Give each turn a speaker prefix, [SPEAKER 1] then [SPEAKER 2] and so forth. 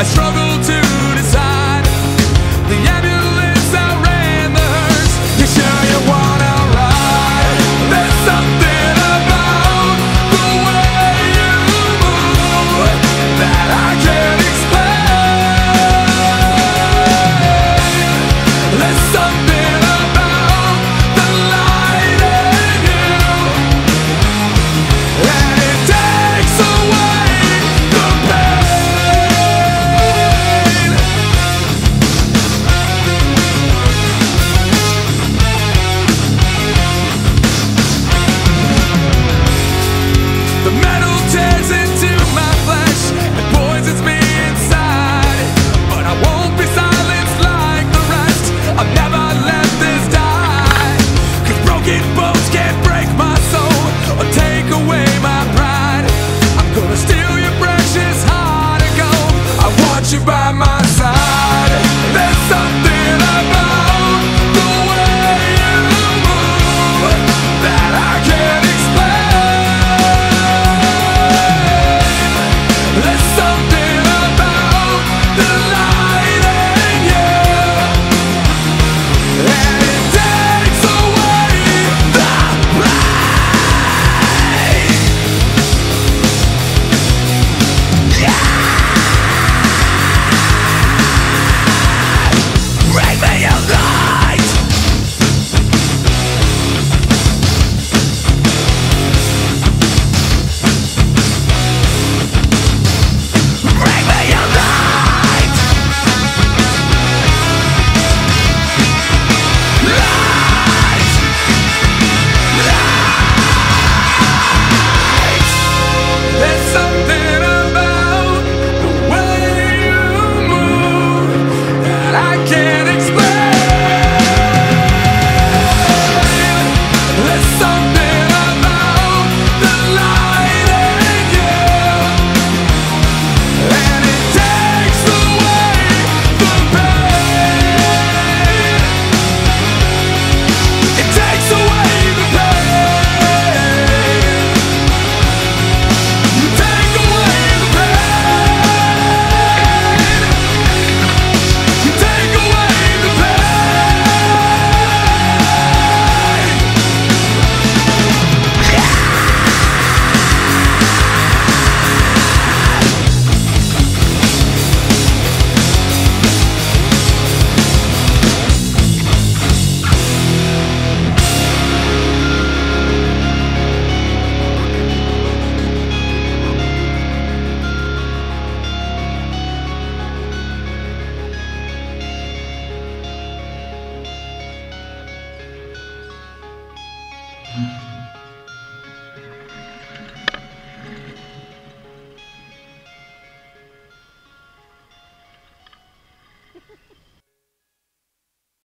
[SPEAKER 1] I struggle.